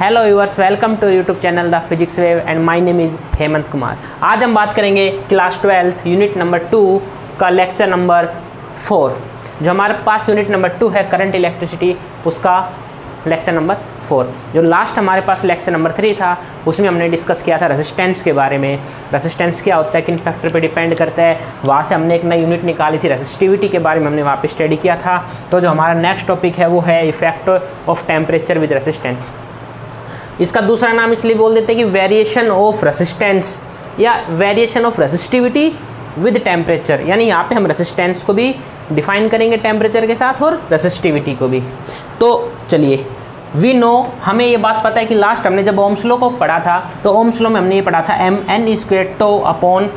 Hello viewers welcome to YouTube channel the physics wave and my name is Hemant Kumar आज हम बात करेंगे class twelfth unit number two का lecture number four जो हमारे पास यूनिट नंबर टू है करंट इलेक्ट्रिसिटी उसका लेक्चर नंबर फोर जो लास्ट हमारे पास लेक्चर नंबर थ्री था, उसमें हमने डिस्कस किया था रेसिस्टेंस के बारे में। रेसिस्टेंस क्या होता है, किन फैक्टर पे डिपेंड करता है, वहाँ से हमने एक नई यूनिट निकाली थी रेजिस्टिविटी के बारे में हमने वहाँ पे स्टडी किया था। तो जो हमारा नेक्स्ट टॉपिक है, वो है effect of temperature with resistance इसका दूसरा नाम इसलिए बोल देते हैं कि वेरिएशन ऑफ़ रेसिस्टेंस या variation of resistivity with temperature यानी यहाँ पे हम रेसिस्टेंस को भी डिफाइन करेंगे टेम्परेचर के साथ और रेसिस्टिविटी को भी। तो चलिए वी नो हमें ये बात पता है कि लास्ट हमने जब ओम्स लो को पढ़ा था तो ओम्स लो में हमने ये पढ़ा था M N square tau upon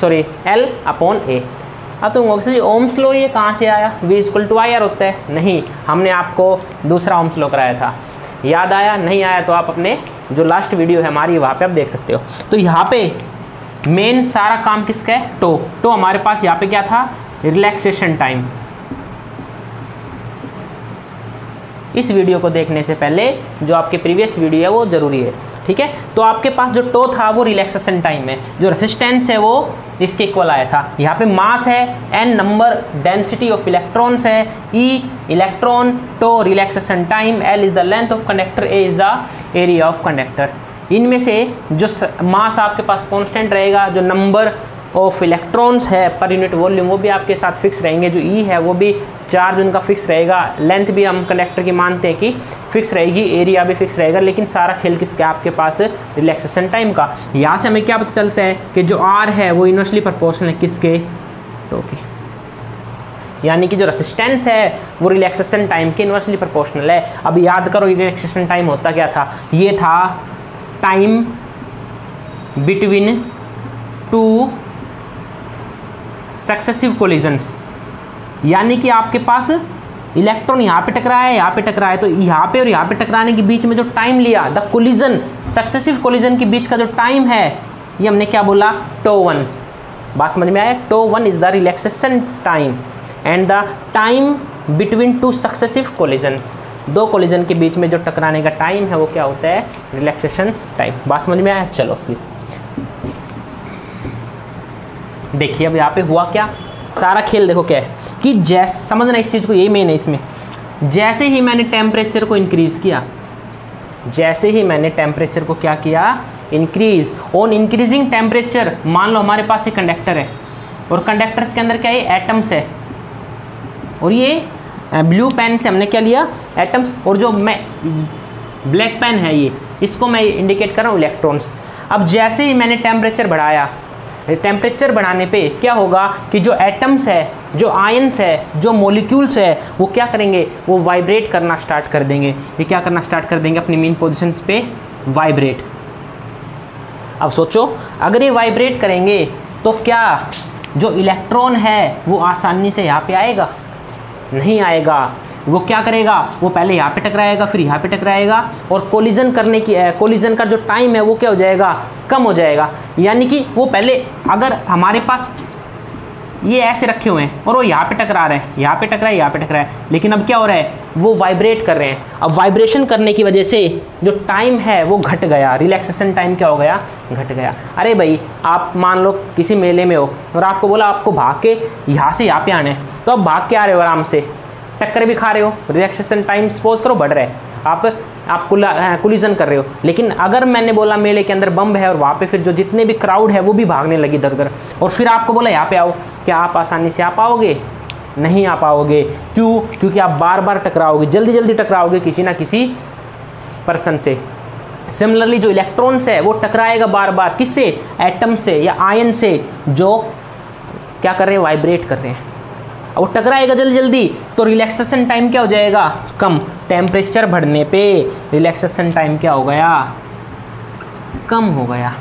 sorry L upon A अब तुम जी ओम्स लो ये कहाँ से आया? V equal to I R होता है। नहीं, हमने आपको दूसरा ओम्स लो कराया था। याद आया, नहीं आया तो आप अपने जो लास्ट वीडियो है हमारी, वहाँ पे आप देख सकते हो। तो यहाँ पे मेन सारा काम किसका है? टो। टो हमारे पास यहाँ पे क्या था? रिलैक्सेशन टाइम इस वीडियो को देखने से पहले जो आपके प्रीवियस वीडियो है, वो ज़रूरी है। ठीक है? तो आपके पास जो टो था, वो रिलैक्सेशन टाइम है। जो रेसिस्टेंस है, वो इसके इक्वल आया था। यहाँ पे मास है N number density of electrons है। E electron tau relaxation time L is the length of conductor A is the area of conductor इनमें से जो मास आपके पास कॉन्स्टेंट रहेगा, जो नंबर ऑफ़ इलेक्ट्रॉन्स है पर यूनिट वॉल्यूम वो भी आपके साथ फिक्स रहेंगे। जो ई e है, वो भी चार्ज उनका फिक्स रहेगा। लेंथ भी हम कंडक्टर की मानते हैं कि फिक्स रहेगी, एरिया भी फिक्स रहेगा, लेकिन सारा खेल किसके? आपके पास रिलैक्सेशन टाइम का। यहाँ से हमें क्या पता चलता है कि जो आर है वो इनवर्सली प्रपोर्शनल है किसके? ओके। यानी कि जो रेसिस्टेंस है, वो रिलैक्सेशन टाइम के इनवर्सली प्रोपोर्शनल है। अब याद करो रिलैक्सेशन टाइम होता क्या था? ये था time between two successive collisions यानी कि आपके पास इलेक्ट्रॉन यहाँ पे टकरा है, यहाँ पे टकरा है तो यहाँ पे और यहाँ पे टकराने के बीच में जो टाइम लिया द कोलिजन सक्सेसिव कोलिजन के बीच का जो टाइम है, ये हमने क्या बोला? टो वन बात समझ में आया? Tau one is the relaxation time and the time between two successive collisions दो कोलिजन के बीच में जो टकराने का टाइम है, वो क्या होता है? रिलैक्सेशन टाइम बात समझ में आया? चलो फिर। देखिए, अब यहाँ पे हुआ क्या? सारा खेल देखो क्या है। कि जैस समझना इस चीज़ को, यही मेन है इसमें। जैसे ही मैंने टेम्परेचर को इंक्रीज़ किया, जैसे ही मैंने टेम्परेचर को क्या किया? इंक्रीज ऑन इंक्रीजिंग टेम्परेचर मान लो हमारे पास एक कंडक्टर है, और कंडक्टर्स के अंदर क्या है? एटम्स है। और ये ब्लू पेन से हमने क्या लिया? एटम्स और जो मैं ब्लैक पेन है ये, इसको मैं इंडिकेट कर रहा हूँ इलेक्ट्रॉन्स अब जैसे ही मैंने टेम्परेचर बढ़ाया टेम्परेचर बढ़ाने पे क्या होगा कि जो एटम्स है जो आयंस है, जो मोलिक्यूल्स है, वो क्या करेंगे? वो वाइब्रेट करना स्टार्ट कर देंगे। ये क्या करना स्टार्ट कर देंगे? अपनी मेन पोजिशंस पे वाइब्रेट अब सोचो, अगर ये वाइब्रेट करेंगे तो क्या जो इलेक्ट्रॉन है, वो आसानी से यहाँ पे आएगा? नहीं आएगा। वो क्या करेगा? वो पहले यहाँ पे टकराएगा, फिर यहाँ पे टकराएगा और कोलिजन करने की कोलिजन का जो टाइम है, वो क्या हो जाएगा? कम हो जाएगा। यानी कि वो पहले, अगर हमारे पास ये ऐसे रखे हुए हैं। और वो यहाँ पे टकरा रहे हैं। यहाँ पे टकरा है, यहाँ पे टकरा है। लेकिन अब क्या हो रहा है? वो वाइब्रेट कर रहे हैं। अब वाइब्रेशन करने की वजह से जो टाइम है, वो घट गया। रिलैक्सेशन टाइम क्या हो गया? घट गया। अरे भाई, आप मान लो किसी मेले में हो और आपको बोला, आपको भाग के यहाँ से यहाँ पे आना है। तो आप भाग के आ रहे हो आराम से। टक्कर भी खा रहे हो। रिलैक्सेशन टाइम सपोज़ करो बढ़ रहा आप आप कुलिजन कर रहे हो। लेकिन अगर मैंने बोला, मेले के अंदर बम है और वहाँ पे फिर जो जितने भी क्राउड है, वो भी भागने लगी इधर उधर। और फिर आपको बोला, यहाँ पे आओ। क्या आप आसानी से आ पाओगे? नहीं आ पाओगे। क्यों? क्योंकि आप बार बार टकराओगे जल्दी जल्दी टकराओगे किसी ना किसी पर्सन से। सिमिलरली जो इलेक्ट्रॉन्स है, वो टकराएगा बार बार किससे? एटम से या आयन से, जो क्या कर रहे हैं? वाइब्रेट कर रहे हैं। वो टकराएगा जल्दी जल्दी तो रिलैक्सेशन टाइम क्या हो जाएगा? कम। टेम्परेचर बढ़ने पे रिलैक्सेशन टाइम क्या हो गया? कम हो गया।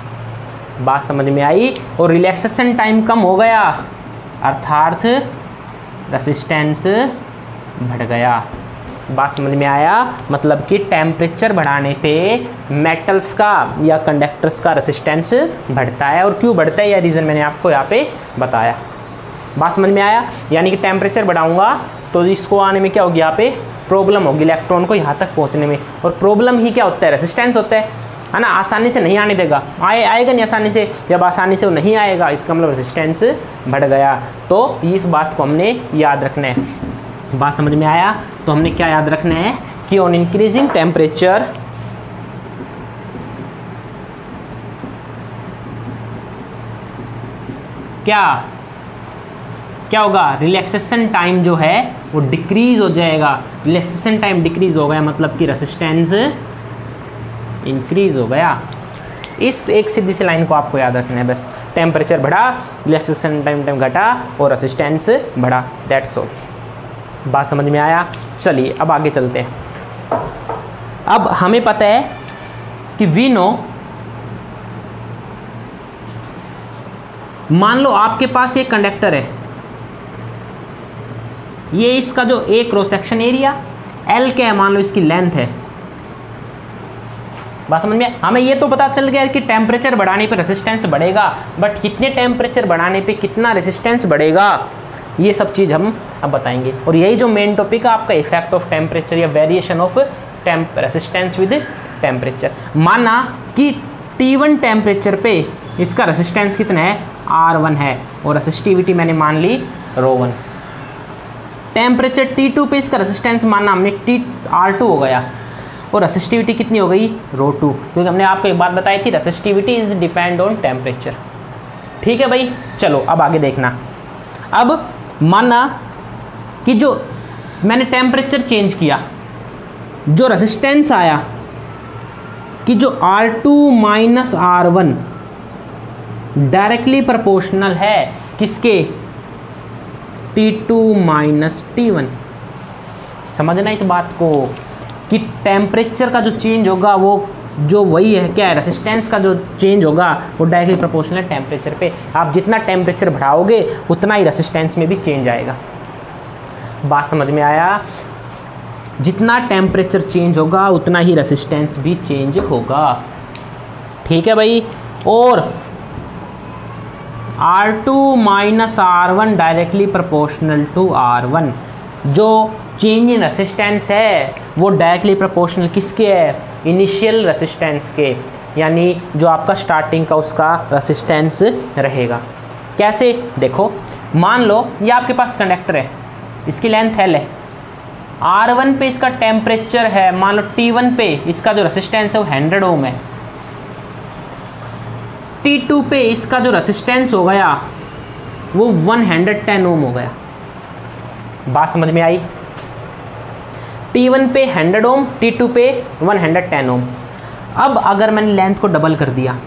बात समझ में आई? और रिलैक्सेशन टाइम कम हो गया। अर्थात रेसिस्टेंस बढ़ गया। बात समझ में आया? मतलब कि टेम्परेचर बढ़ाने पे मेटल्स का या कंडक्टर्स का रेसिस्टेंस बढ़ता है। और क्यों बढ़ता है? यह रीज़न मैंने आपको यहाँ पे बताया। बात समझ में आया? यानी कि टेम्परेचर बढ़ाऊँगा तो इसको आने में क्या होगी यहाँ पे? प्रॉब्लम होगी इलेक्ट्रॉन को यहाँ तक पहुँचने में। और प्रॉब्लम ही क्या होता है? रेसिस्टेंस होता है। है ना? आसानी से नहीं आने देगा। आए आएगा नहीं आसानी से। जब आसानी से वो नहीं आएगा, इसका मतलब रेसिस्टेंस बढ़ गया। तो इस बात को हमने याद रखना है। बात समझ में आया? तो हमने क्या याद रखना है? कि ऑन इंक्रीजिंग टेम्परेचर क्या क्या होगा? रिलैक्सेशन टाइम जो है वो डिक्रीज हो जाएगा। रिलैक्सेशन टाइम डिक्रीज हो गया मतलब कि रेसिस्टेंस इंक्रीज हो गया। इस एक सीधी सी लाइन को आपको याद रखना है बस। टेम्परेचर बढ़ा रिलैक्सेशन टाइम टाइम घटा और रेसिस्टेंस बढ़ा। दैट्स ऑल बात समझ में आया? चलिए, अब आगे चलते हैं। अब हमें पता है कि वी नो मान लो आपके पास एक कंडक्टर है। ये इसका जो एक क्रॉस सेक्शन एरिया एल क्या है? मान लो इसकी लेंथ है। बात समझ में? हमें ये तो पता चल गया कि टेम्परेचर बढ़ाने पे रेसिस्टेंस बढ़ेगा बट कितने टेम्परेचर बढ़ाने पे कितना रेसिस्टेंस बढ़ेगा? ये सब चीज़ हम अब बताएँगे। और यही जो मेन टॉपिक है, आपका इफ़ेक्ट ऑफ़ टेम्परेचर या variation of temp resistance with temperature माना कि T1 टेम्परेचर पे इसका रेसिस्टेंस कितना है? R1 है। और रेसिस्टिविटी मैंने मान ली rho one temperature T two पर इसका रेसिस्टेंस मानना हमने टी आर टू हो गया। और रेसिस्टिविटी कितनी हो गई? रो टू क्योंकि हमने आपको एक बात बताई थी resistivity is depend on temperature ठीक है भाई? चलो, अब आगे देखना। अब माना कि जो मैंने टेम्परेचर चेंज किया, जो रेसिस्टेंस आया, कि जो R two minus R one directly proportional है किसके? T2 to minus T one समझना इस बात को कि टेम्परेचर का जो चेंज होगा, वो जो वही है, क्या है? रेसिस्टेंस का जो चेंज होगा, वो डायरेक्टली प्रोपोर्शनल है टेम्परेचर पे। आप जितना टेम्परेचर बढ़ाओगे, उतना ही रेसिस्टेंस में भी चेंज आएगा। बात समझ में आया? जितना टेम्परेचर चेंज होगा, उतना ही रेसिस्टेंस भी चेंज होगा। ठीक है भाई? और R2 two minus R one directly proportional to R one जो चेंज इन रेसिस्टेंस है, वो डायरेक्टली प्रपोर्शनल किसके है? इनिशियल रेसिस्टेंस के, यानी जो आपका स्टार्टिंग का उसका रेसिस्टेंस रहेगा। कैसे? देखो, मान लो ये आपके पास कंडक्टर है, इसकी लेंथ एल है। आर वन पे इसका टेम्परेचर है, मान लो टी वन पे इसका जो रेसिस्टेंस है वो हंड्रेड ओम है। टी टू पे इसका जो रेसिस्टेंस हो गया वो वन हंड्रेड टेन ओम हो गया। बात समझ में आई? T1 पे 100 ओम T2 पे 110 ओम अब अगर मैंने लेंथ को डबल कर दिया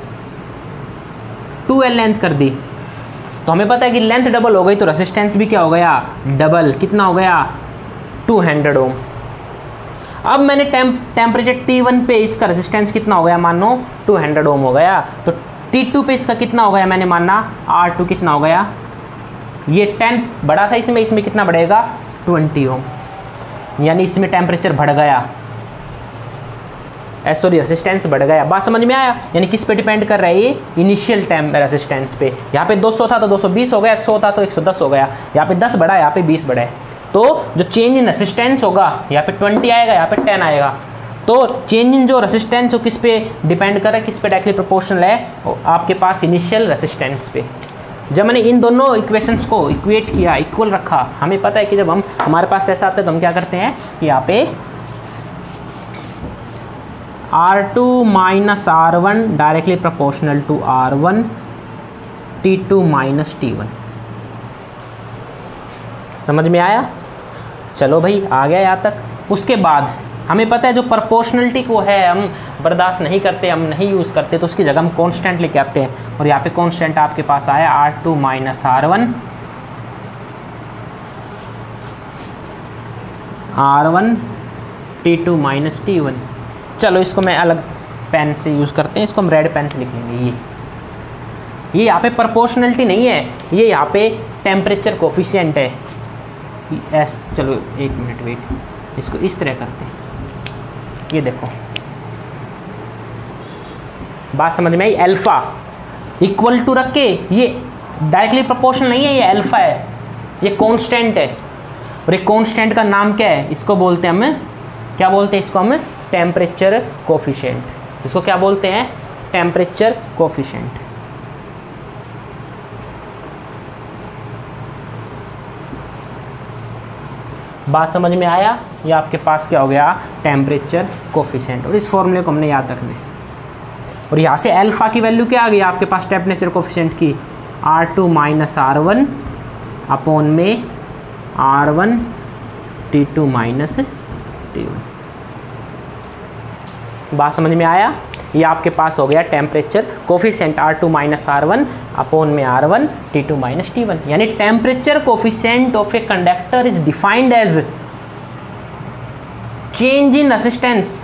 2L लेंथ कर दी तो हमें पता है कि लेंथ डबल हो गई तो रेसिस्टेंस भी क्या हो गया? डबल कितना हो गया? 200 ओम अब मैंने टेम्प टेम्परेचर T1 पे इसका रेसिस्टेंस कितना हो गया मानो 200 ओम हो गया तो T2 पे इसका कितना हो गया मैंने मानना आर टू कितना हो गया? ये टेन बड़ा था, इसमें इसमें कितना बढ़ेगा? 20 ओम। यानी इसमें टेम्परेचर बढ़ गया। सॉरी रेसिस्टेंस बढ़ गया। बात समझ में आया? यानी किस पे डिपेंड कर रहा है ये? इनिशियल टाइम रेसिस्टेंस पे। यहाँ पे 200 था तो 220 हो गया 100 था तो 110 हो गया। यहाँ पे 10 बढ़ा, यहाँ पे 20 बढ़ा है। तो जो चेंज इन रेसिस्टेंस होगा, यहाँ पे 20 आएगा, यहाँ पे 10 आएगा। तो चेंज इन जो रेसिस्टेंस हो किस पे डिपेंड कर रहा है, किस पे डायरेक्टली प्रोपोर्शनल है आपके पास इनिशियल रेसिस्टेंस पे। जब मैंने इन दोनों इक्वेशंस को इक्वेट किया इक्वल रखा, हमें पता है कि जब हम, हमारे पास ऐसा आता है तो हम क्या करते हैं कि यहाँ पे R two minus R one directly proportional to R one T two minus T one समझ में आया? चलो भाई, आ गया यहाँ तक। उसके बाद हमें पता है जो प्रपोर्शनलिटी को है, हम बर्दाश्त नहीं करते, हम नहीं यूज़ करते तो उसकी जगह हम कॉन्स्टेंट लेके आते हैं? और यहाँ पे कॉन्स्टेंट आपके पास आया R two minus R one R one T two minus T one चलो, इसको मैं अलग पेन से यूज़ करते हैं, इसको हम रेड पेन से लिख लेंगे, ये। ये यहाँ पे प्रपोर्शनलिटी नहीं है, ये यहाँ पे टेम्परेचर कोफिशियंट है। एस चलो, एक मिनट वेट इसको इस तरह करते हैं। ये देखो। बात समझ में आई? अल्फ़ा इक्वल टू रख के ये डायरेक्टली प्रोपोर्शनल नहीं है, ये अल्फ़ा है। ये कॉन्स्टेंट है। और एक कॉन्स्टेंट का नाम क्या है? इसको बोलते हैं हम, क्या बोलते हैं इसको हम? टेम्परेचर कोफिशेंट इसको क्या बोलते हैं? टेम्परेचर कोफिशेंट बात समझ में आया? ये आपके पास क्या हो गया? टेम्परेचर कोफिशेंट और इस फॉर्मूले को हमने याद रखना है। और यहाँ से अल्फ़ा की वैल्यू क्या आ गई? आपके पास टेम्परेचर कोफिशेंट की R two minus R one upon में R one T two minus T one बात समझ में आया? ये आपके पास हो गया temperature coefficient R two minus R one upon में R one T two minus T one यानी temperature coefficient of a conductor is defined as change in resistance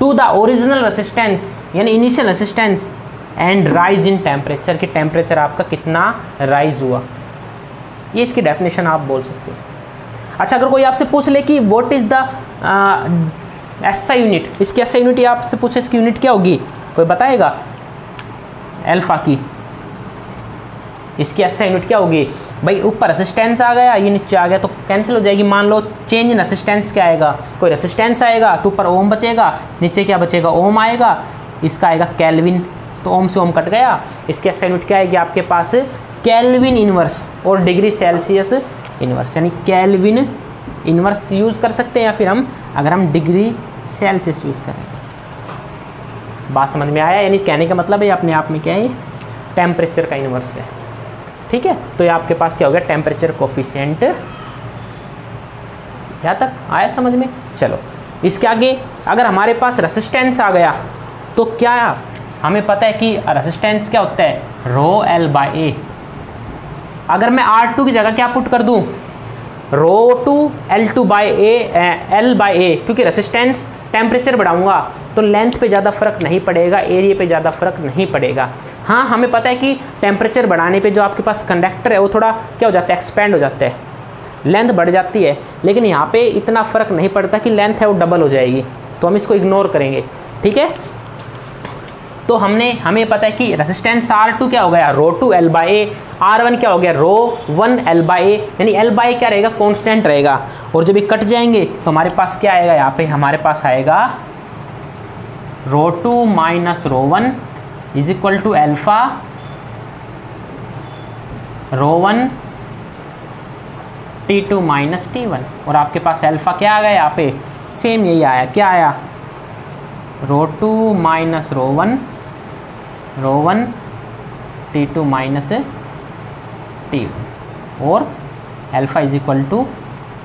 to the original resistance यानी initial resistance and rise in temperature कि temperature आपका कितना rise हुआ। ये इसकी definition आप बोल सकते हो। अच्छा अगर कोई आपसे पूछ ले कि what is the SI unit इसकी आई यूनिट आपसे पूछे, इसकी यूनिट क्या होगी? कोई बताएगा? एल्फा की। इसकी आई यूनिट क्या होगी? भाई, ऊपर रेसिस्टेंस आ गया, ये नीचे आ गया तो कैंसिल हो जाएगी। मान लो चेंज इन रेसिस्टेंस क्या आएगा? कोई रेसिस्टेंस आएगा तो ऊपर ओम बचेगा, नीचे क्या बचेगा? ओम आएगा। इसका आएगा कैलविन तो ओम से ओम कट गया। इसकी एस यूनिट क्या आएगी आपके पास? कैलविन इनवर्स और डिग्री सेल्सियस इनवर्स यानी कैलविन इनवर्स यूज़ कर सकते हैं या फिर हम, अगर हम डिग्री सेल्सियस यूज़ करेंगे बात समझ में आया? यानी कहने का मतलब है अपने आप में क्या है? टेम्परेचर का इनवर्स है। ठीक है? तो ये आपके पास क्या हो गया? टेम्परेचर कोफिशियंट यहाँ तक? आया समझ में? चलो। इसके आगे, अगर हमारे पास रेसिस्टेंस आ गया तो क्या हमें पता है कि रेसिस्टेंस क्या होता है? रो एल बाई ए अगर मैं आर टू की जगह क्या पुट कर दूँ? Rho two L two by A L by A, क्योंकि रेसिस्टेंस टेम्परेचर बढ़ाऊँगा तो लेंथ पे ज़्यादा फ़र्क नहीं पड़ेगा एरिया पे ज़्यादा फ़र्क नहीं पड़ेगा। हाँ हमें पता है कि टेम्परेचर बढ़ाने पे जो आपके पास कंडक्टर है, वो थोड़ा क्या हो जाता है एक्सपेंड हो जाता है। लेंथ बढ़ जाती है, लेकिन यहाँ पे इतना फ़र्क नहीं पड़ता कि लेंथ है वो डबल हो जाएगी तो हम इसको इग्नोर करेंगे, ठीक है? तो हमने, हमें पता है कि रेसिस्टेंस आर टू क्या हो गया rho two L by A R one क्या हो गया? Rho one L by A यानी एल बाई क्या रहेगा? कॉन्स्टेंट रहेगा। और जब ये कट जाएँगे तो हमारे पास क्या आएगा? यहाँ पे हमारे पास आएगा rho two minus rho one is equal to alpha rho one T two minus T one और आपके पास एल्फा क्या आ गया यहाँ पे? सेम यही आया। क्या आया? Rho two minus rho one rho one T two minus one और alpha is equal to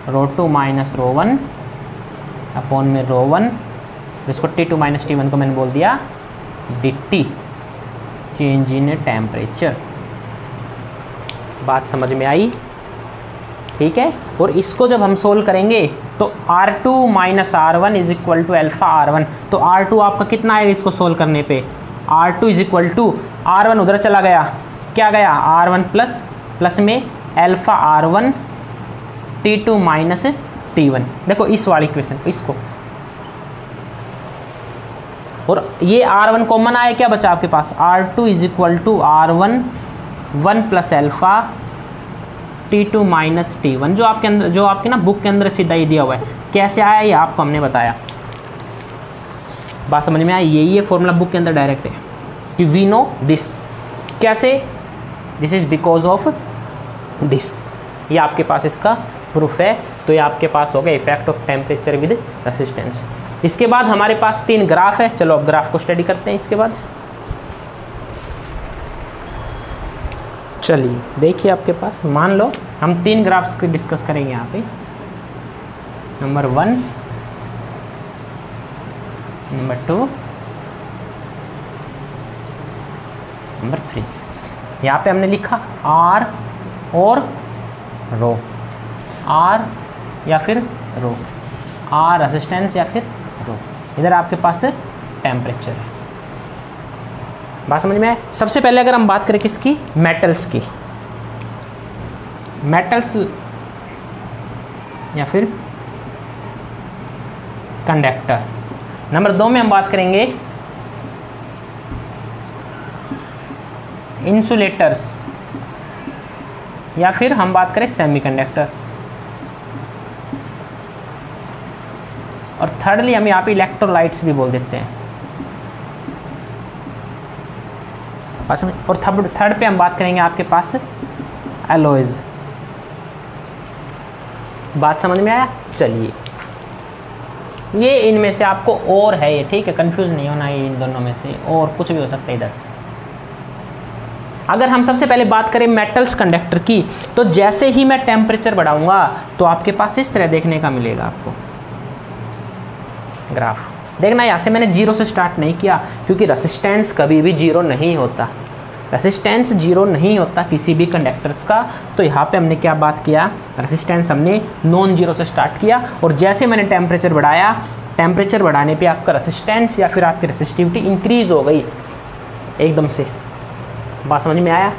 rho two minus rho one upon में रो वन इसको T two minus T one को मैंने बोल दिया D T change in temperature बात समझ में आई? ठीक है? और इसको जब हम सोल्व करेंगे तो R two minus R one is equal to alpha R one तो आर टू आपका कितना आएगा इसको सोल्व करने पे? R two is equal to R one उधर चला गया। क्या गया? आर वन प्लस प्लस में alpha R one T two minus T one देखो इस वाली इक्वेशन इसको। और ये आर वन कॉमन आया क्या बचा आपके पास? R two is equal to R one one plus alpha T two minus T one जो आपके अंदर, जो आपके ना बुक के अंदर सीधा ही दिया हुआ है। कैसे आया ये? आपको हमने बताया। बात समझ में आया यही है फॉर्मूला बुक के अंदर डायरेक्ट है। कि वी नो दिस कैसे? This is because of this ये आपके पास इसका प्रूफ है तो ये आपके पास हो गया effect of temperature with resistance इसके बाद हमारे पास तीन ग्राफ है। चलो अब ग्राफ को स्टडी करते हैं इसके बाद। चलिए, देखिए आपके पास, मान लो, हम तीन ग्राफ्स को डिस्कस करेंगे यहाँ पे। Number one number two number three यहाँ पे हमने लिखा आर और रो। आर या फिर रो। आर असिस्टेंस या फिर रो। इधर आपके पास टेम्परेचर है। बात समझ में आए सबसे पहले अगर हम बात करें किसकी? मेटल्स की। मेटल्स या फिर कंडक्टर नंबर दो में हम बात करेंगे इंसुलेटर्स या फिर हम बात करें सेमीकंडक्टर और थर्डली हम यहाँ पे इलेक्ट्रोलाइट्स भी बोल देते हैं। और थर्ड थर्ड पे हम बात करेंगे आपके पास एलोइज बात समझ में आया? चलिए। ये इनमें से आपको और है ये, ठीक है? कंफ्यूज नहीं होना ये इन दोनों में से, और कुछ भी हो सकता है इधर। अगर हम सबसे पहले बात करें मेटल्स कंडक्टर की तो जैसे ही मैं टेम्परेचर बढ़ाऊँगा तो आपके पास इस तरह देखने का मिलेगा आपको। ग्राफ देखना यहाँ से मैंने ज़ीरो से स्टार्ट नहीं किया, क्योंकि रेसिस्टेंस कभी भी ज़ीरो नहीं होता। रेसिस्टेंस ज़ीरो नहीं होता किसी भी कंडक्टर्स का तो यहाँ पे हमने क्या बात किया? रेसिस्टेंस हमने नॉन ज़ीरो से स्टार्ट किया, और जैसे मैंने टेम्परेचर बढ़ाया टेम्परेचर बढ़ाने पे आपका रेसिस्टेंस या फिर आपकी रेसिस्टिविटी इंक्रीज हो गई, एकदम से। बात समझ में आया?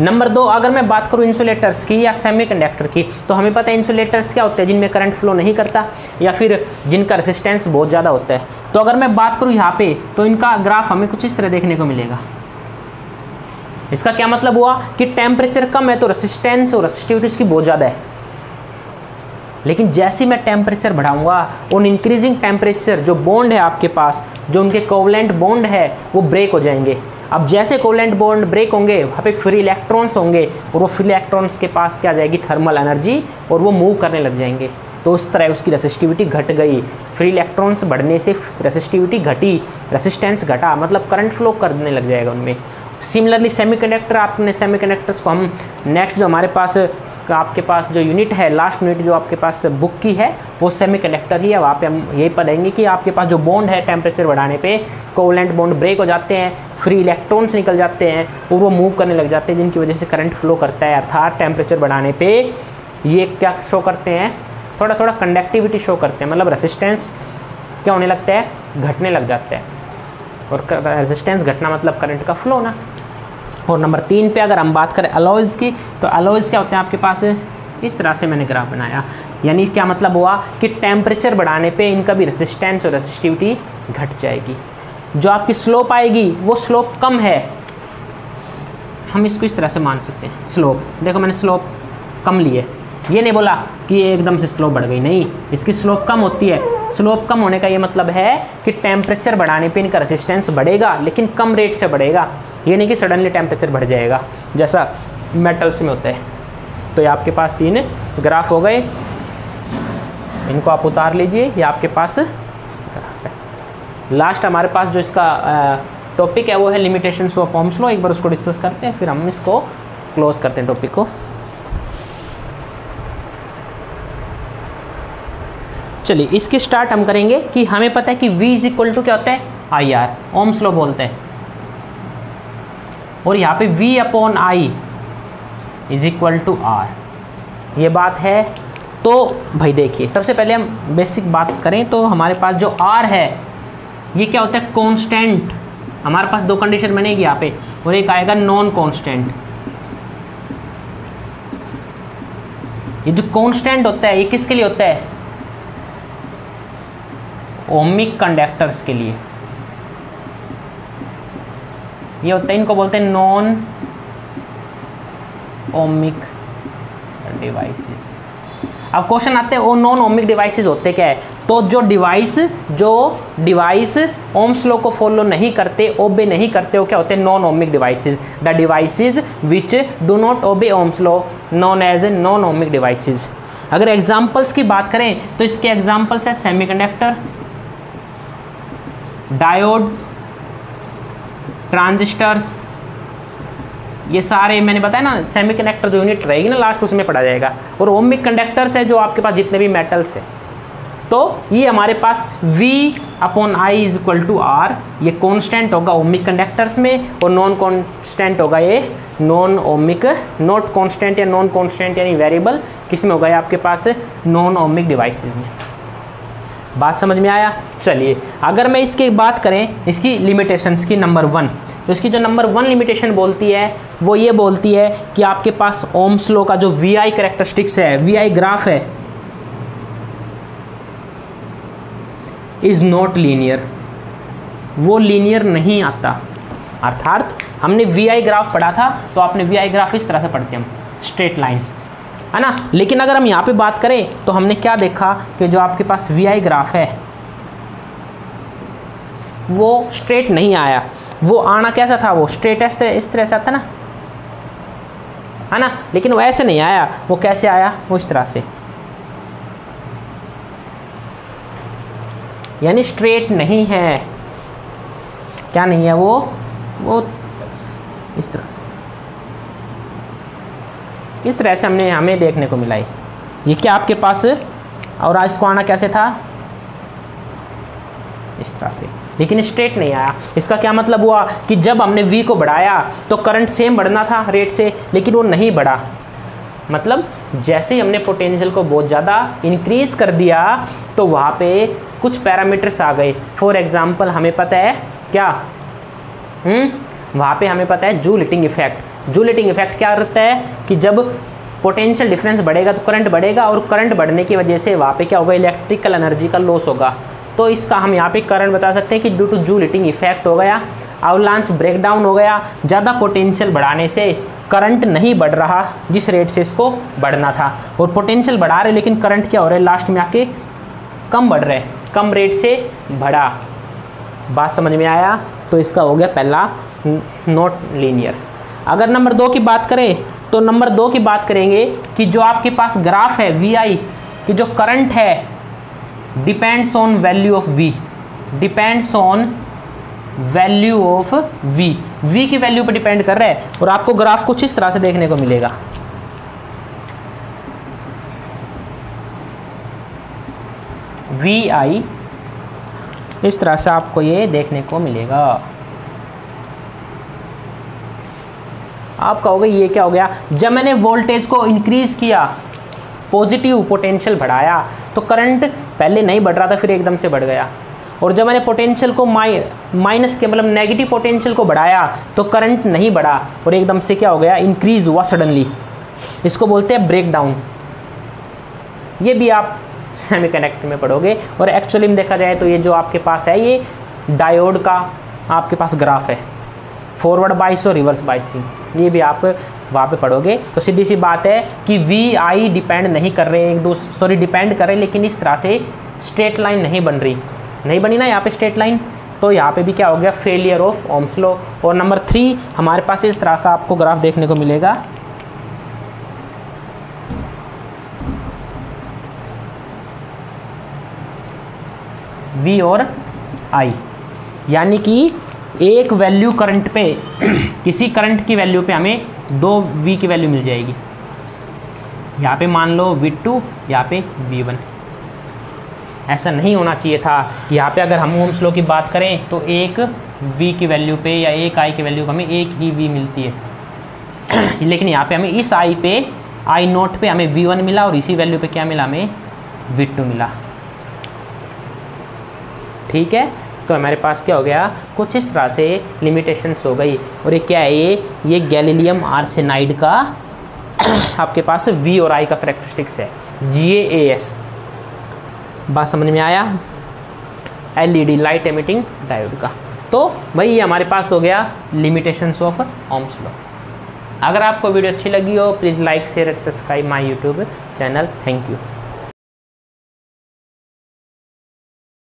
नंबर दो, अगर मैं बात करूँ इंसुलेटर्स की या सेमीकंडक्टर की तो हमें पता है इंसुलेटर्स क्या होते हैं? जिनमें करंट फ्लो नहीं करता या फिर जिनका रेसिस्टेंस बहुत ज़्यादा होता है। तो अगर मैं बात करूँ यहाँ पे तो इनका ग्राफ हमें कुछ इस तरह देखने को मिलेगा। इसका क्या मतलब हुआ कि टेम्परेचर कम है तो रेसिस्टेंस और रेसिस्टिविटी इसकी बहुत ज़्यादा है। लेकिन जैसे मैं टेम्परेचर बढ़ाऊँगा, उन इंक्रीजिंग टेम्परेचर जो बॉन्ड है आपके पास, जो उनके कोवलेंट बॉन्ड है, वो ब्रेक हो जाएँगे। अब जैसे कोवलेंट बॉन्ड ब्रेक होंगे, वहाँ पे फ्री इलेक्ट्रॉन्स होंगे, और वो फ्री इलेक्ट्रॉन्स के पास क्या जाएगी? थर्मल एनर्जी और वो मूव करने लग जाएँगे। तो उस तरह उसकी रेसिस्टिविटी घट गई। फ्री इलेक्ट्रॉन्स बढ़ने से रेसिस्टिविटी घटी रेसिस्टेंस घटा मतलब करंट फ्लो करने लग जाएगा उनमें। सिमिलरली सेमीकंडक्टर आपने सेमीकंडक्टर्स को हम नेक्स्ट जो हमारे पास आपके पास जो यूनिट है लास्ट यूनिट जो आपके पास बुक की है, वो सेमीकंडक्टर ही है। वहाँ पे हम यही पढ़ेंगे कि आपके पास जो बॉन्ड है टेम्परेचर बढ़ाने पे कोवलेंट बॉन्ड ब्रेक हो जाते हैं फ्री इलेक्ट्रॉन्स निकल जाते हैं, और वो मूव करने लग जाते हैं, जिनकी वजह से करंट फ्लो करता है। अर्थात टेम्परेचर बढ़ाने पर ये क्या शो करते हैं? थोड़ा थोड़ा कंडक्टिविटी शो करते हैं। मतलब रेसिस्टेंस क्या होने लगता है? घटने लग जाता है। और रेजिस्टेंस घटना मतलब करंट का फ्लो ना। और नंबर तीन पे अगर हम बात करें अलॉयज़ की तो अलॉयज़ क्या होते हैं आपके पास? इस तरह से मैंने ग्राफ बनाया। यानी क्या मतलब हुआ कि टेम्परेचर बढ़ाने पे इनका भी रेसिस्टेंस और रेसिस्टिविटी घट जाएगी। जो आपकी स्लोप आएगी, वो स्लोप कम है। हम इसको इस तरह से मान सकते हैं। स्लोप देखो मैंने स्लोप कम ली है। ये नहीं बोला कि ये एकदम से स्लोप बढ़ गई, नहीं। इसकी स्लोप कम होती है। स्लोप कम होने का ये मतलब है कि टेम्परेचर बढ़ाने पे इनका रेसिस्टेंस बढ़ेगा, लेकिन कम रेट से बढ़ेगा। ये नहीं कि सडनली टेम्परेचर बढ़ जाएगा, जैसा मेटल्स में होता है। तो ये आपके पास तीन ग्राफ हो गए। इनको आप उतार लीजिए, ये आपके पास ग्राफ है। लास्ट हमारे पास जो इसका टॉपिक है, वो है लिमिटेशन ऑफ़ फॉर्म्स लो एक बार उसको डिस्कस करते हैं, फिर हम इसको क्लोज करते हैं टॉपिक को। चलिए, इसकी स्टार्ट हम करेंगे कि हमें पता है कि v इज़ इक्वल टू क्या होता है? आई आर ओम्स लो बोलते हैं। और यहाँ पे v upon I is equal to R ये बात है तो भाई देखिए, सबसे पहले हम बेसिक बात करें तो हमारे पास जो r है, ये क्या होता है? कॉन्स्टेंट हमारे पास दो कंडीशन बनेगी यहाँ पे, और एक आएगा नॉन कॉन्स्टेंट ये जो कॉन्स्टेंट होता है, ये किसके लिए होता है? ओमिक कंडक्टर्स के लिए. ये होता है इनको बोलते हैं नॉन ओमिक डिवाइसेस अब क्वेश्चन आते हैं वो नॉन ओमिक डिवाइसेस होते क्या है तो जो डिवाइस जो डिवाइस ओम्स लो को फॉलो नहीं करते ओबे नहीं करते वो क्या होते हैं non ohmic devices the devices which do not obey Ohm's law non as a non ohmic devices अगर एग्जांपल्स की बात करें तो इसके एग्जांपल्स है सेमीकंडक्टर डायोड ट्रांजिस्टर्स, ये सारे मैंने बताया ना सेमीकंडक्टर जो यूनिट रहेगी ना लास्ट उसमें पढ़ा जाएगा। और ओमिक कंडक्टर्स है जो आपके पास जितने भी मेटल्स है। तो ये हमारे पास V upon I is equal to R ये कॉन्स्टेंट होगा ओमिक कंडक्टर्स में, और नॉन कॉन्स्टेंट होगा ये नॉन ओमिक नॉट कॉन्स्टेंट या नॉन कॉन्स्टेंट यानी वेरिएबल किसमें होगा ये आपके पास नॉन ओमिक डिवाइसेस में। बात समझ में आया? चलिए, अगर मैं इसकी बात करें, इसकी लिमिटेशंस की नंबर वन तो इसकी जो नंबर वन लिमिटेशन बोलती है, वो ये बोलती है कि आपके पास ओम्स लो का जो वी आई करेक्टरिस्टिक्स है वी आई ग्राफ है इज़ नॉट लीनियर वो लीनियर नहीं आता। अर्थात हमने वी आई ग्राफ पढ़ा था तो आपने वी आई ग्राफ इस तरह से पढ़ते हम स्ट्रेट लाइन है ना? लेकिन अगर हम यहाँ पे बात करें तो हमने क्या देखा कि जो आपके पास वी आई ग्राफ है, वो स्ट्रेट नहीं आया। वो आना कैसा था? वो स्ट्रेट इस तरह से आता ना? है ना? लेकिन वो ऐसे नहीं आया। वो कैसे आया? वो इस तरह से। यानी स्ट्रेट नहीं है। क्या नहीं है वो? वो इस तरह से। इस तरह से हमने हमें देखने को मिला है ये क्या आपके पास? और आज इसको आना कैसे था? इस तरह से। लेकिन स्ट्रेट नहीं आया। इसका क्या मतलब हुआ कि जब हमने वी को बढ़ाया तो करंट सेम बढ़ना था रेट से, लेकिन वो नहीं बढ़ा। मतलब जैसे ही हमने पोटेंशियल को बहुत ज़्यादा इंक्रीज कर दिया तो वहाँ पे कुछ पैरामीटर्स आ गए। फॉर एग्जांपल हमें पता है क्या? हम्म? वहाँ पे हमें पता है जू लिटिंग इफ़ेक्ट जू लिटिंग इफ़ेक्ट क्या रहता है कि जब पोटेंशियल डिफरेंस बढ़ेगा तो करंट बढ़ेगा और करंट बढ़ने की वजह से वहाँ पे क्या होगा इलेक्ट्रिकल एनर्जी का लॉस होगा। तो इसका हम यहाँ पे करंट बता सकते हैं कि ड्यू टू जू लिटिंग इफ़ेक्ट हो गया आउलांच ब्रेकडाउन हो गया, ज़्यादा पोटेंशियल बढ़ाने से करंट नहीं बढ़ रहा, जिस रेट से इसको बढ़ना था। और पोटेंशियल बढ़ा रहे, लेकिन करंट क्या हो रहा है लास्ट में आके कम बढ़ रहे, कम रेट से बढ़ा। बात समझ में आया? तो इसका हो गया पहला नोट लीनियर अगर नंबर दो की बात करें तो नंबर दो की बात करेंगे कि जो आपके पास ग्राफ है वी आई कि जो करंट है depends on value of V depends on value of V V की वैल्यू पर डिपेंड कर रहा है, और आपको ग्राफ कुछ इस तरह से देखने को मिलेगा। वी आई इस तरह से आपको ये देखने को मिलेगा। आप कहोगे ये क्या हो गया? जब मैंने वोल्टेज को इंक्रीज किया पॉजिटिव पोटेंशियल बढ़ाया तो करंट पहले नहीं बढ़ रहा था, फिर एकदम से बढ़ गया। और जब मैंने पोटेंशियल को माइ माइनस के मतलब नेगेटिव पोटेंशियल को बढ़ाया तो करंट नहीं बढ़ा, और एकदम से क्या हो गया? इंक्रीज हुआ सडनली इसको बोलते हैं ब्रेक डाउन ये भी आप सेमी कनेक्ट में पढ़ोगे, और एक्चुअली में देखा जाए तो ये जो आपके पास है, ये डायोड का आपके पास ग्राफ है। फॉरवर्ड बाइस और रिवर्स बाइसिंग ये भी आप वहाँ पे पढ़ोगे। तो सीधी सी बात है कि वी आई डिपेंड नहीं कर रहे हैं, एक दो सॉरी डिपेंड कर रहे लेकिन इस तरह से स्ट्रेट लाइन नहीं बन रही। नहीं बनी ना यहाँ पे स्ट्रेट लाइन तो यहाँ पे भी क्या हो गया? फेलियर ऑफ़ ओम्स लो और नंबर थ्री हमारे पास इस तरह का आपको ग्राफ देखने को मिलेगा। वी और आई यानी कि एक वैल्यू करंट पे, किसी करंट की वैल्यू पे हमें दो वी की वैल्यू मिल जाएगी। यहाँ पे मान लो वी टू यहाँ पे वी वन ऐसा नहीं होना चाहिए था यहाँ पे अगर हम ओम्स लो की बात करें तो एक वी की वैल्यू पे या एक आई की वैल्यू पे हमें एक ही वी मिलती है। लेकिन यहाँ पे हमें इस आई पे आई नोट पे हमें वी वन मिला और इसी वैल्यू पे क्या मिला? हमें वी टू मिला। ठीक है? तो हमारे पास क्या हो गया? कुछ इस तरह से लिमिटेशंस हो गई। और ये क्या है? ये ये गैलीलियम आर्सेनाइड का आपके पास वी और आई का करेक्टरिस्टिक्स है। जी ए एस बात समझ में आया? एलईडी लाइट एमिटिंग डायोड का। तो भाई ये हमारे पास हो गया लिमिटेशंस ऑफ़ ओम्स लॉ अगर आपको वीडियो अच्छी लगी हो please like share and subscribe my YouTube channel thank you